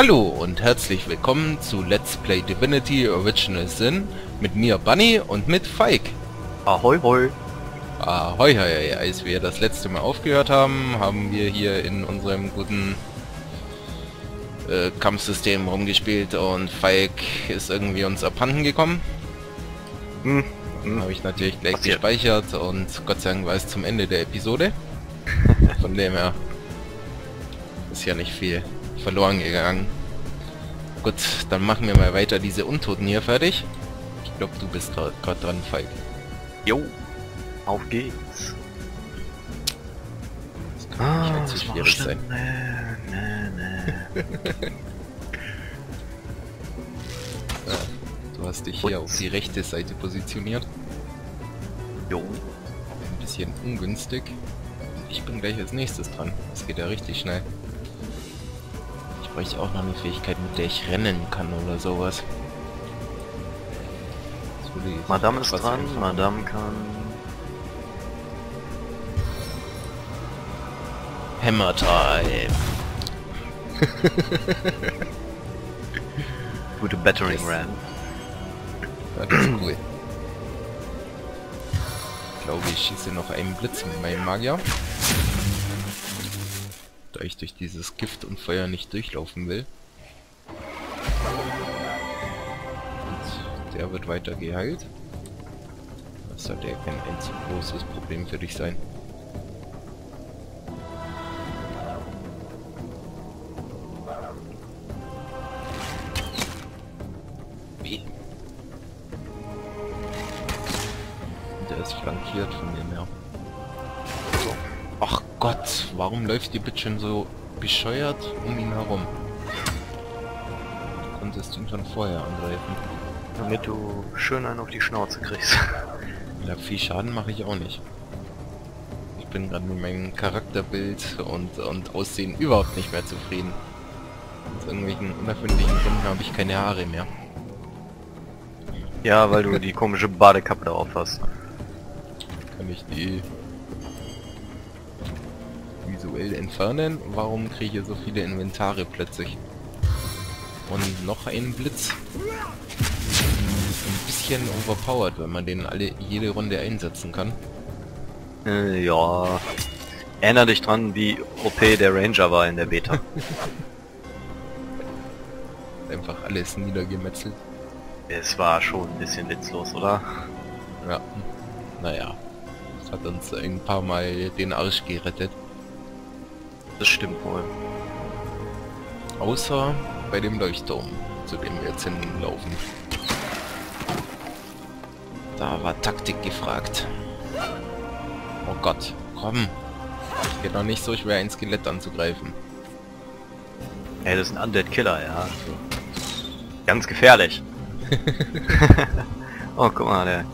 Hallo und herzlich willkommen zu Let's Play Divinity Original Sin mit mir Bunny und mit Fike. Ahoi hoi. Ahoi, hoi. Als wir das letzte Mal aufgehört haben, haben wir hier in unserem guten äh, Kampfsystem rumgespielt und Fike ist irgendwie uns abhanden gekommen. Hm. Dann habe ich natürlich gleich Passiert. gespeichert und Gott sei Dank war es zum Ende der Episode. Von dem her ist ja nicht viel verloren gegangen. Gut, dann machen wir mal weiter diese Untoten hier fertig. Ich glaube, du bist gerade dran, Falk. Jo. Auf geht's. Das kann nicht allzu schwierig sein. Nee, nee, nee. Du hast dich hier auf die rechte Seite positioniert. jo. Ein bisschen ungünstig. Ich bin gleich als nächstes dran. Das geht ja richtig schnell. Ich bräuchte auch noch eine Fähigkeit, mit der ich rennen kann oder sowas. Madame ist dran, einfacher. Madame kann... Hammer Time. Gute Battering. Ram. Ja, das ist cool. Ich glaube, ich schieße noch einen Blitz mit meinem Magier. Da ich durch dieses Gift und Feuer nicht durchlaufen will. Und der wird weiter geheilt. Das sollte ja kein allzu großes Problem für dich sein. Läuft die Bitchin so bescheuert um ihn herum? Du konntest ihn schon vorher angreifen. Damit du schön einen auf die Schnauze kriegst. Ja, viel Schaden mache ich auch nicht. Ich bin gerade mit meinem Charakterbild und, und Aussehen überhaupt nicht mehr zufrieden. Aus irgendwelchen unerfindlichen Gründen habe ich keine Haare mehr. Ja, weil du die komische Badekappe da auf hast. Kann ich die visuell entfernen? Warum kriege ich hier so viele Inventare plötzlich? Und noch einen Blitz. Ein bisschen overpowered, wenn man den alle jede Runde einsetzen kann. Äh, ja. Erinner dich dran, wie OP der Ranger war in der Beta. Einfach alles niedergemetzelt. es war schon ein bisschen witzlos, oder? Ja. Naja. Das hat uns ein paar Mal den Arsch gerettet. Das stimmt wohl. Außer bei dem Leuchtturm, zu dem wir jetzt hinlaufen. Da war Taktik gefragt. Oh Gott, komm. Geht doch nicht so schwer, ein Skelett anzugreifen. Hey, das ist ein Undead Killer, ja. Ganz gefährlich. oh, guck mal, der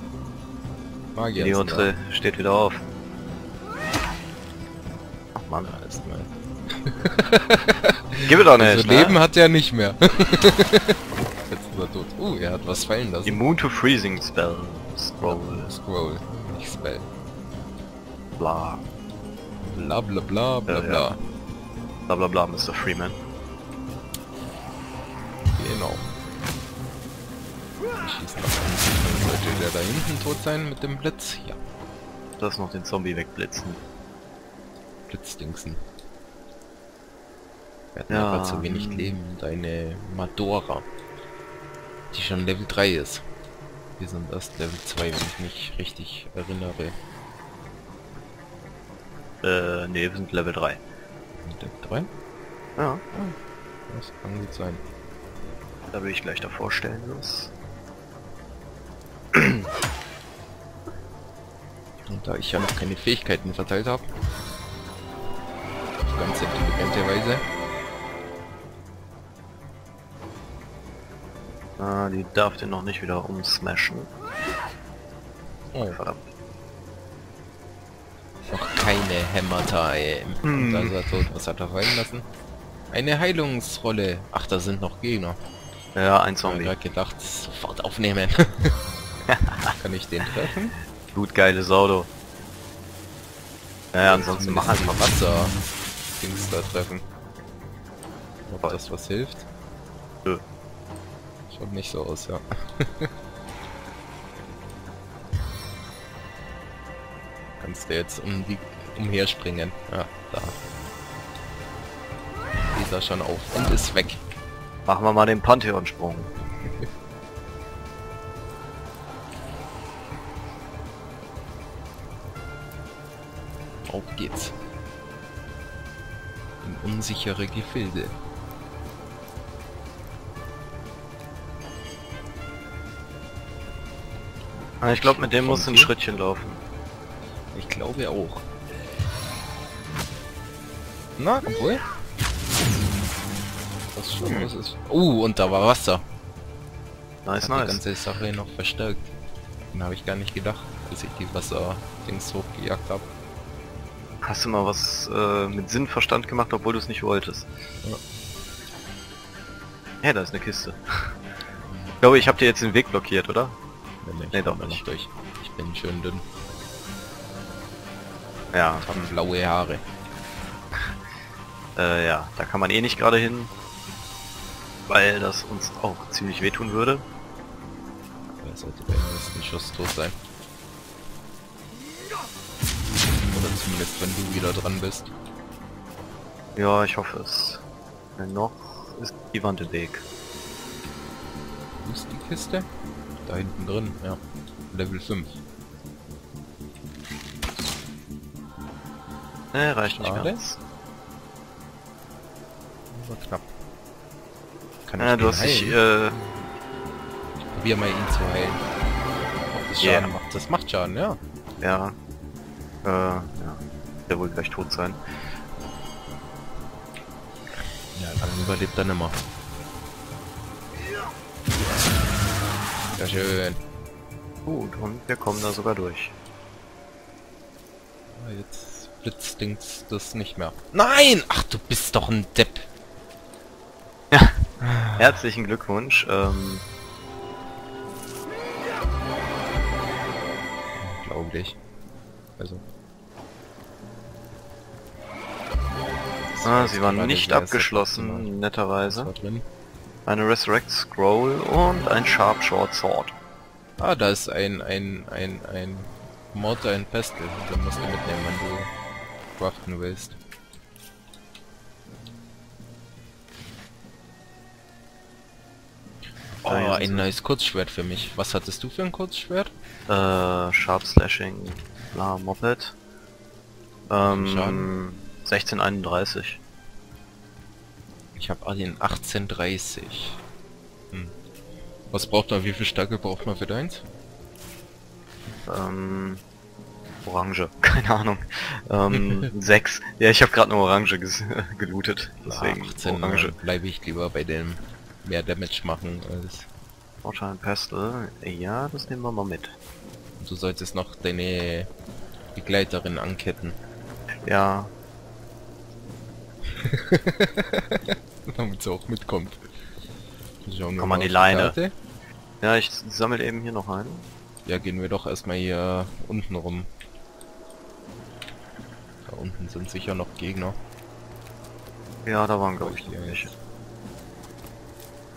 Magier. Idiote steht wieder auf. Ach man, Ja, erstmal. gib es doch nicht, Also ne? Leben hat er nicht mehr. Jetzt ist er tot. Uh, er hat was fallen lassen. Immune to Freezing Spell. Scroll. Scroll, nicht Spell. Bla. Bla bla bla bla Ja, ja. Bla bla bla, Mr. Freeman. Genau. Ich schieße noch an. Sollte der da hinten tot sein mit dem Blitz? Ja, Lass noch den Zombie wegblitzen. Blitzdingsen. Wir hatten Ja, einfach zu wenig. Leben. Deine Madora. Die schon Level 3 ist. Wir sind erst Level 2, wenn ich mich richtig erinnere. Äh, nee, wir sind Level 3. Level 3? Ja, Das kann gut sein. da will ich gleich davor stellen los. Und da ich ja noch keine Fähigkeiten verteilt habe, auf ganz intelligente Weise, Ah, die darf den noch nicht wieder umsmashen. oh, Verdammt. noch keine Hammer Time. Hm. Und da ist er tot. Was hat er fallen lassen? Eine Heilungsrolle. Ach, da sind noch Gegner. Ja, ein Ich habe Zombie. gerade gedacht, sofort aufnehmen. Kann ich den treffen? Gut geile Saudo. Naja, ansonsten mach einfach. Wasser Dings da treffen. Ob das was hilft? Nö. Schaut nicht so aus, ja. Kannst du jetzt um die umherspringen. Ja, da. Geht er schon auf und ist weg. Machen wir mal den Pantheon-Sprung. Auf geht's. In unsichere Gefilde. Ich glaube, mit dem muss ein? Schrittchen laufen. Ich glaube auch. Na, obwohl? Was schon, was ist... Uh, und da war Wasser. Nice, Hat die nice. ganze Sache noch verstärkt. Den habe ich gar nicht gedacht, bis ich die Wasser-Dings hochgejagt habe. Hast du mal was äh, mit Sinnverstand gemacht, obwohl du es nicht wolltest? Ja. Ja, da ist eine Kiste. Ich glaube, ich habe dir jetzt den Weg blockiert, oder? Nee, Nee, ich doch nicht. durch. Ich bin schön dünn. Ja. Ich habe blaue Haare. Äh, ja, da kann man eh nicht gerade hin. Weil das uns auch ziemlich wehtun würde. Er sollte beim nächsten Schuss tot sein. Oder zumindest wenn du wieder dran bist. Ja, ich hoffe es. Denn noch ist die Wand im Weg. Wo ist die Kiste? Da hinten drin, ja. Level 5. Ne, reicht nicht Schade. ganz. Aber knapp. Kann Ja, ich du hast dich, heilen? äh, Probier mal ihn zu heilen. Ob das Yeah. Schaden macht. Das macht Schaden, ja. ja, äh, ja, der wohl gleich tot sein. Ja, dann überlebt er nimmer. Ja, schön. Gut, und wir kommen da sogar durch. Ah, Jetzt blitzdings das nicht mehr. Nein! Ach, du bist doch ein Depp. Herzlichen Glückwunsch. Ähm, Unglaublich. Also. ah, sie waren nicht abgeschlossen, netterweise. Eine Resurrect Scroll und ein Sharp Short Sword. Ah, da ist ein, ein, ein, ein Mortar in Pestel. Den musst du mitnehmen, wenn du craften willst. Oh, ein neues Kurzschwert für mich. Was hattest du für ein Kurzschwert? Äh, Sharp Slashing, bla, Moped. Ähm, Schaden? 1631. Ich habe alle in 1830. Hm. Was braucht man? Wie viel Stärke braucht man für deins? Ähm, Orange, keine Ahnung. Ähm, 6. Ja, ich habe gerade eine Orange gelootet. Deswegen Ah, 18 Orange. bleibe ich lieber bei dem mehr Damage machen als Mortar and Pestle. Ja, das nehmen wir mal mit. du solltest noch deine Begleiterin anketten. Ja, Damit sie auch mitkommt. Schauen wir Komm mal an die Leine. Karte. ja, ich sammle eben hier noch einen. Ja, gehen wir doch erstmal hier unten rum. Da unten sind sicher noch Gegner. Ja, da waren glaube ich hier welche.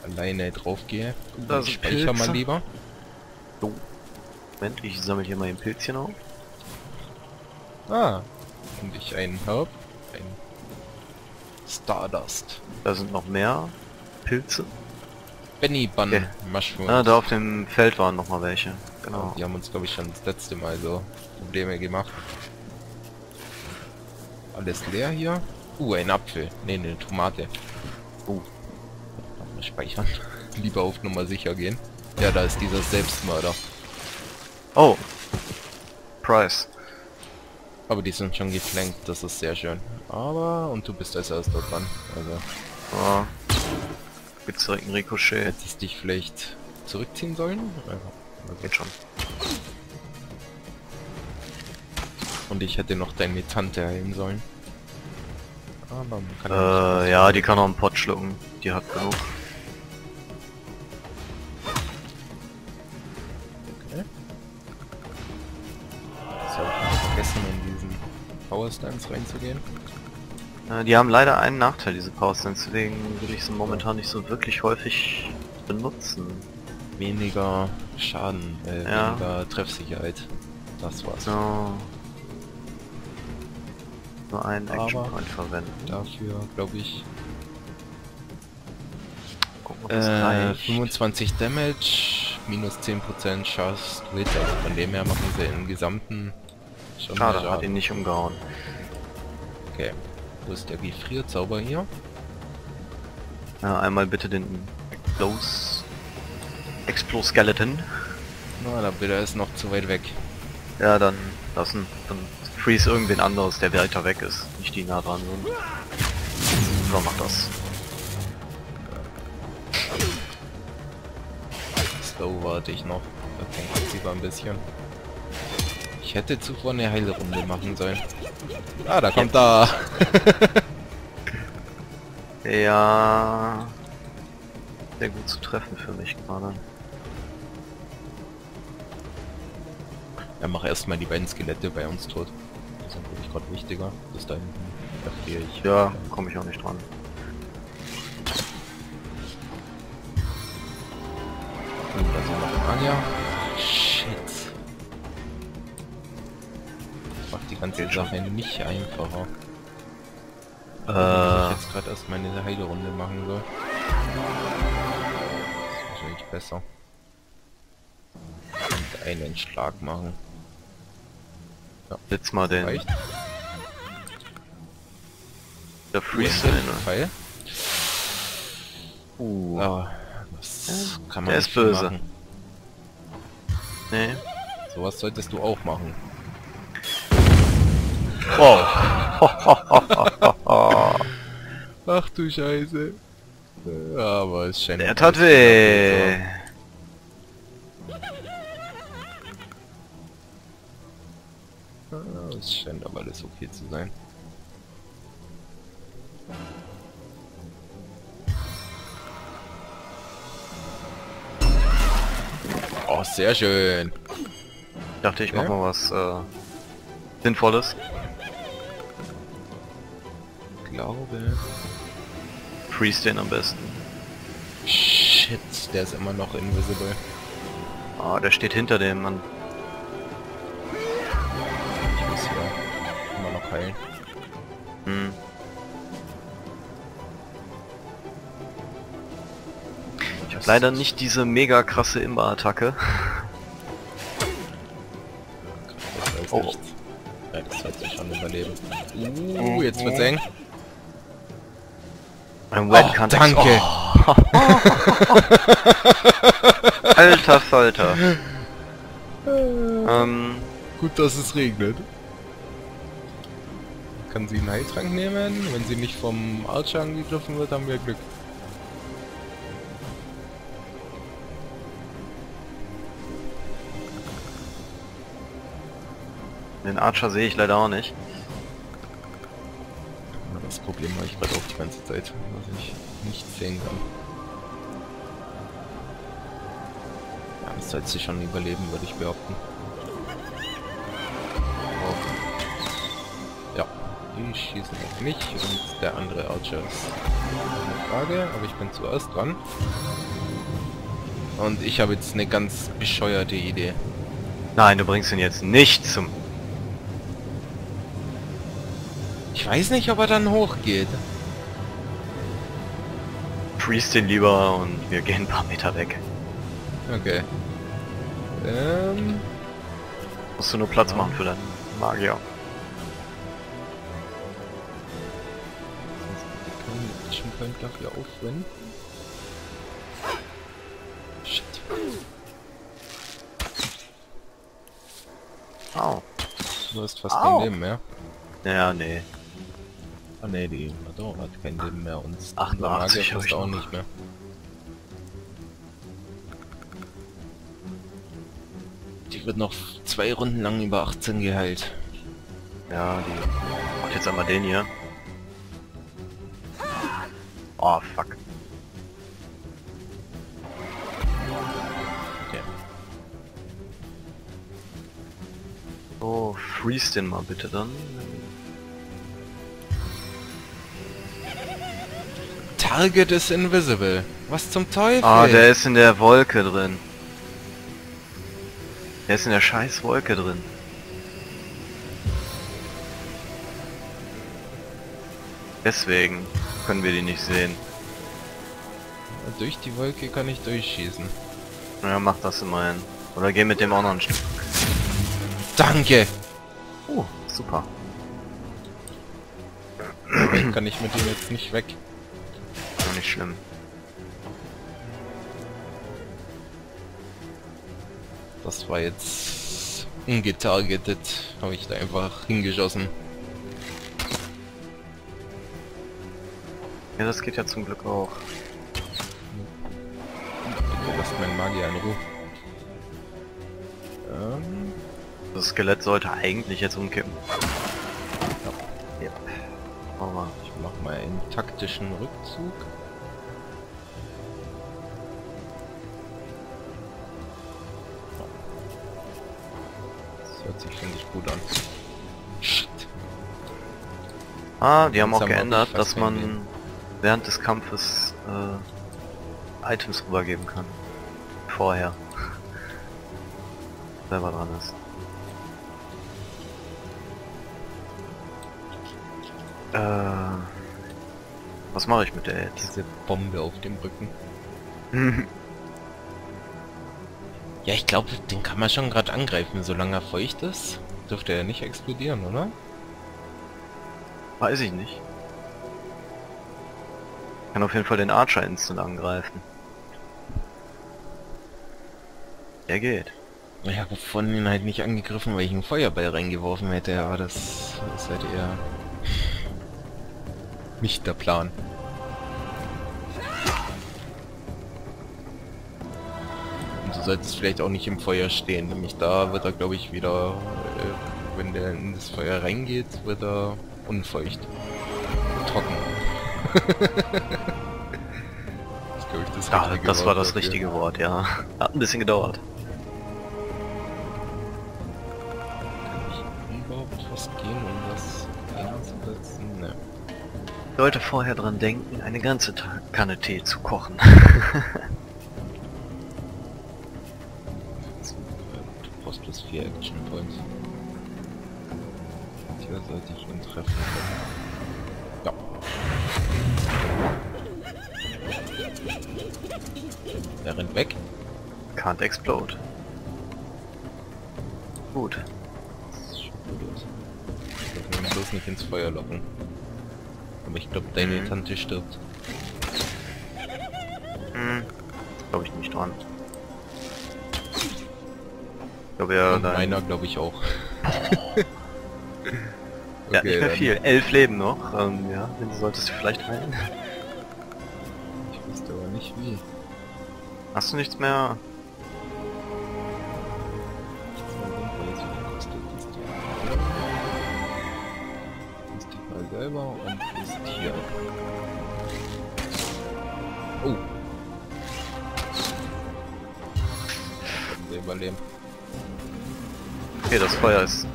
alleine drauf gehe. Ich speicher mal Pilze. lieber. Moment, ich sammle hier mal ein Pilzchen auf. Ah. Und ich ein Herb. Ein Stardust. Da sind noch mehr Pilze. Benny Bun Okay. Mushrooms. Ah, da auf dem Feld waren noch mal welche. Genau. Die haben uns, glaube ich, schon das letzte Mal so Probleme gemacht. Alles leer hier. Uh, ein Apfel. Ne, eine Tomate. Uh. Mal speichern. Lieber auf Nummer sicher gehen. Ja, da ist dieser Selbstmörder. Oh. Price. Aber die sind schon geflankt, das ist sehr schön. Aber, und du bist als erster dran. Also, Ah. Gibt's direkt einen Ricochet. hättest dich vielleicht zurückziehen sollen? Ja. Geht schon. Und ich hätte noch deine Tante heilen sollen. Aber man kann Äh, ja, die kann noch einen Pott schlucken. Die hat genug. Okay. Das habe ich vergessen, in diesen Power Stance reinzugehen. Äh, die haben leider einen Nachteil, diese Powerstands, deswegen will ich sie momentan nicht so wirklich häufig benutzen. Weniger Schaden, äh, Ja. weniger Treffsicherheit. Das war's. So. Nur einen Action Aber- Point verwenden. Dafür glaube ich Gucken, ob das äh, reicht. 25 Damage, minus 10% Just Wit, also von dem her machen sie im Gesamten schon Schade, mehr hat Schaden. ihn nicht umgehauen. Okay. Wo ist der Gefrierzauber hier? Ja, einmal bitte den Explos... Exploskeleton. Na, da bitte ist noch zu weit weg. Ja, dann lassen. Dann freeze irgendwen anderes, der weiter weg ist. Nicht die nah dran sind. So, mach das. Slow warte ich noch. Da denkt sie ein bisschen. Ich hätte zuvor eine Heilrunde machen sollen. Ah, da kommt da. Ja... Sehr gut zu treffen für mich gerade. Ja, mach erstmal die beiden Skelette bei uns tot. Die sind wirklich gerade wichtiger. Bis dahin verfriere ich. Ja, komme ich auch nicht dran. Und da sind noch Anja. Shit. Die ganze. Sache nicht einfacher. Äh, ich jetzt gerade erst meine Heilrunde machen soll. Das ist wahrscheinlich besser. Und einen Schlag machen. jetzt mal den... Reicht. Der der ne? Pfeil? Uh, Ah, das kann man der ist böse. Machen. nee. Sowas solltest du auch machen. Wow. Ach du Scheiße. Aber es scheint... Der tat weh. Es scheint aber alles okay zu sein. Oh, sehr schön. Ich dachte, ich mach Ja. mal was äh, Sinnvolles. Ich glaube... Freeze den am besten. Shit, der ist immer noch invisible. Ah, der steht hinter dem Mann. Ich muss hier immer noch heilen. Hm. Ich hab leider nicht diese mega krasse Imba-Attacke. Oh. Ja, das sollte ich schon überleben. Uh, jetzt wird's eng. Ein Oh, Wet kann danke. Alter Falter. ähm, Gut, dass es regnet. Kann sie einen Heiltrank nehmen? Wenn sie nicht vom Archer angegriffen wird, haben wir Glück. den Archer sehe ich leider auch nicht. Das Problem habe ich gerade auch die ganze Zeit, was ich nicht sehen kann. Ja, das sollte sie schon überleben, würde ich behaupten. Ja, die schießen auf mich und der andere Archer ist eine Frage, aber ich bin zuerst dran. Und ich habe jetzt eine ganz bescheuerte Idee. Nein, du bringst ihn jetzt nicht zum... weiß nicht, ob er dann hochgeht. Freeze den lieber und wir gehen ein paar Meter weg. Okay. Ähm, Musst du nur Platz machen für deinen Magier. sonst kann ich Action Point dafür aufwenden. Shit. Au. Du hast fast Au. kein Leben mehr. Ja, nee. Ah ne, die Madonna hat kein Leben mehr und 88 der Magier hab fast ich auch nicht mehr. Die wird noch zwei Runden lang über 18 geheilt. Ja, die... Macht jetzt einmal den hier. Oh, fuck. Okay. So, freeze den mal bitte dann. Target is invisible. Was zum Teufel? Ah, der ist in der Wolke drin. Der ist in der scheiß Wolke drin. Deswegen können wir die nicht sehen. Durch die Wolke kann ich durchschießen. Ja, mach das immerhin. Oder geh mit dem auch noch ein Stück. Danke! Oh, super. Kann ich mit ihm jetzt nicht weg. Nicht schlimm. Das war jetzt ungetargetet. Habe ich da einfach hingeschossen. Ja, das geht ja zum Glück auch. Lasst meinen Magier in Ruhe. Ähm, Das Skelett sollte eigentlich jetzt umkippen. Ja. Aber ich mach mal einen taktischen Rückzug. Ah, die haben auch geändert, dass man während des Kampfes äh, Items rübergeben kann. Vorher. Selber dran ist. Äh, was mache ich mit der jetzt? Diese Bombe auf dem Rücken. Ja, ich glaube, den kann man schon gerade angreifen, solange er feucht ist. Dürfte er nicht explodieren, oder? Weiß ich nicht. Kann auf jeden Fall den Archer instant angreifen. Der geht. Ich habe von ihn halt nicht angegriffen, weil ich einen Feuerball reingeworfen hätte, aber das ist halt eher nicht der Plan. Und du solltest vielleicht auch nicht im Feuer stehen, nämlich da wird er glaube ich wieder, äh, wenn der in das Feuer reingeht, wird er unfeucht. Trocken. das glaube ich das Ja, richtige das war Wort das dafür. richtige Wort, ja. Hat ein bisschen gedauert. Kann ich überhaupt was gehen, um das einzusetzen? Ne. Leute vorher dran denken, eine ganze Kanne Tee zu kochen. Du brauchst plus 4 Action Points. Ich ihn treffen können. Ja. Der rennt weg. Can't explode. Gut. Das. Ich darf ihn bloß nicht ins Feuer locken. Aber ich glaube, deine Mhm. Tante stirbt. Hm. Glaube ich nicht dran. Ich glaube ja, meiner glaube ich auch. Ja, nicht mehr dann- viel. Elf Leben noch. Ähm, ja, den solltest du vielleicht heilen. Ich wüsste aber nicht wie. Hast du nichts mehr? Ist die mal selber und ist hier. Oh. Wir überleben. Okay, das Feuer ist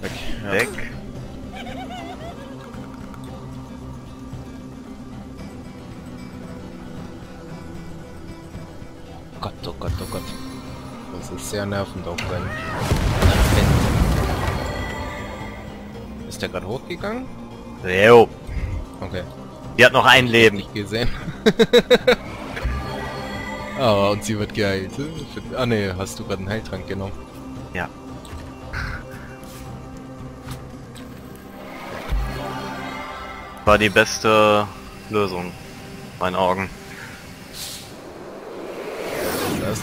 Weg. Ja. weg. Gott, oh Gott, oh Gott. Das ist sehr nervend auch wenn. Ist der gerade hochgegangen? Jo. Okay. Die hat noch ein Leben. Nicht gesehen. Ah, und sie wird geheilt. Ah ne, hast du gerade einen Heiltrank genommen. Ja. War die beste Lösung. in Meinen Augen.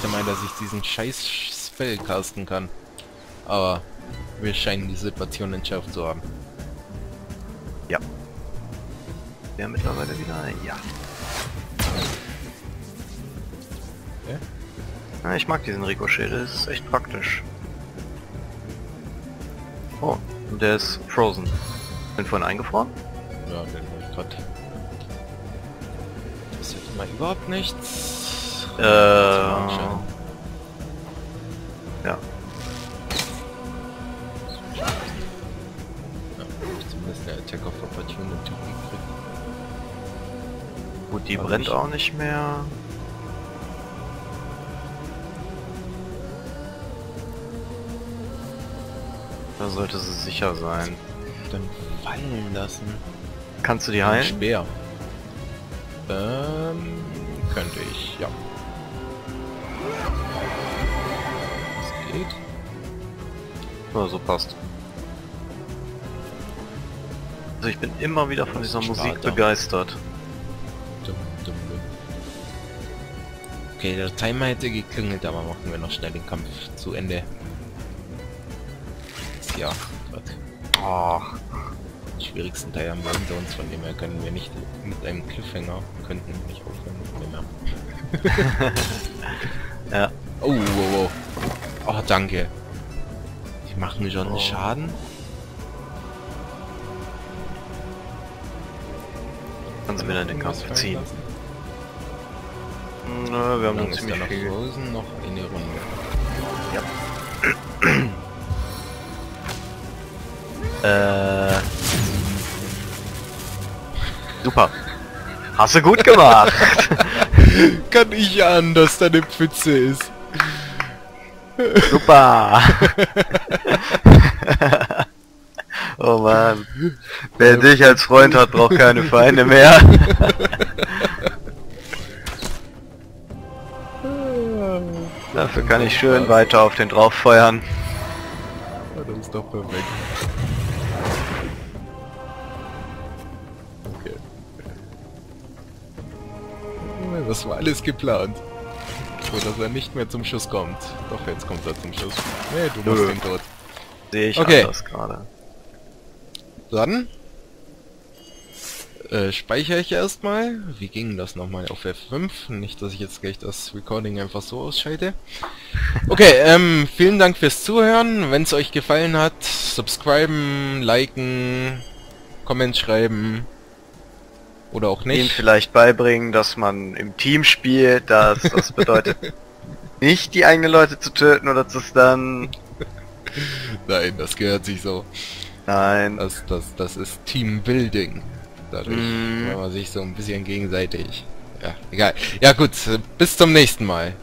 Mal, dass ich diesen scheiß Spell casten kann. Aber wir scheinen die Situation entschärft zu haben. Ja. Ja, mittlerweile wieder. Ja. Ja? ja. Ich mag diesen Ricochet, das ist echt praktisch. Oh, und der ist frozen. Sind vorhin eingefroren? Ja, den ich grad. Das ist jetzt mal überhaupt nichts. Äh, Ja. zumindest eine Attack of Opportunity gekriegt. Gut, die brennt auch nicht mehr. Da sollte sie sicher sein. Dann fallen lassen. Kannst du die heilen? Speer. Ähm, könnte ich, ja. Ja, so passt. Also ich bin immer wieder von dieser Musik Sparta. begeistert. Dum, dum. Okay, der Timer hätte geklingelt, aber machen wir noch schnell den Kampf zu Ende. Ja gerade Oh, den schwierigsten Teil haben wir hinter uns, von dem her können wir nicht mit einem Cliffhanger, könnten nicht aufhören. mit dem ja. Oh, wow, wow. Oh, danke. Die machen schon Oh. Schaden. Kannst du wieder in den Kampf ziehen. Nö, wir haben noch ziemlich noch viel. Frozen, noch eine Runde. Äh. Super. Hast du gut gemacht. Kann ich ahnen, dass da eine Pfütze ist. Super. oh Mann. Wer dich als Freund hat, braucht keine Feinde mehr. Dafür kann ich schön weiter auf den drauf feuern. Das ist doch perfekt. Okay. Das war alles geplant. So, dass er nicht mehr zum Schuss kommt. Doch, jetzt kommt er zum Schuss. Nee, du Nö. den tot. Sehe ich Okay. anders gerade. Dann äh, speichere ich erstmal. Wie ging das nochmal auf F5? Nicht, dass ich jetzt gleich das Recording einfach so ausschalte. Okay, ähm, vielen Dank fürs Zuhören. Wenn es euch gefallen hat, subscriben, liken, Comment schreiben. Oder auch Ihm nicht. vielleicht beibringen, dass man im Team spielt, dass das bedeutet, nicht die eigenen Leute zu töten oder zu stunnen. Nein, das gehört sich so. Nein. Das, das, das ist Teambuilding. Dadurch, Mm. wenn man sich so ein bisschen gegenseitig... Ja, egal. Ja gut, bis zum nächsten Mal.